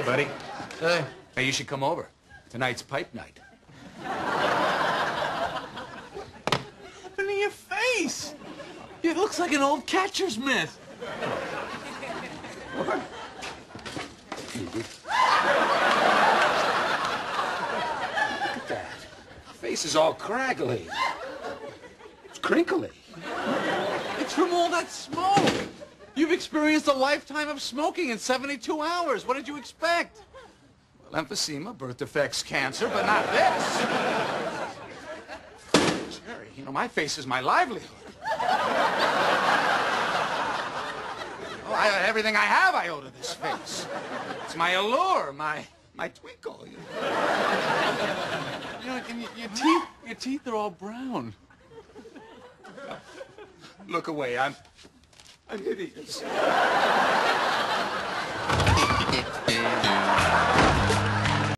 Hey, buddy. Hey. Hey, you should come over. Tonight's pipe night. Open to your face. It looks like an old catcher's mitt. What? Look at that. Face is all craggly. It's crinkly. It's from all that smoke. Experienced a lifetime of smoking in 72 hours. What did you expect? Well, emphysema, birth defects, cancer, but not this. Jerry, you know, my face is my livelihood. Oh, I, everything I have I owe to this face. It's my allure, my my twinkle. You know. You know, and your, your teeth, your teeth are all brown. Look away, I'm I'm hideous.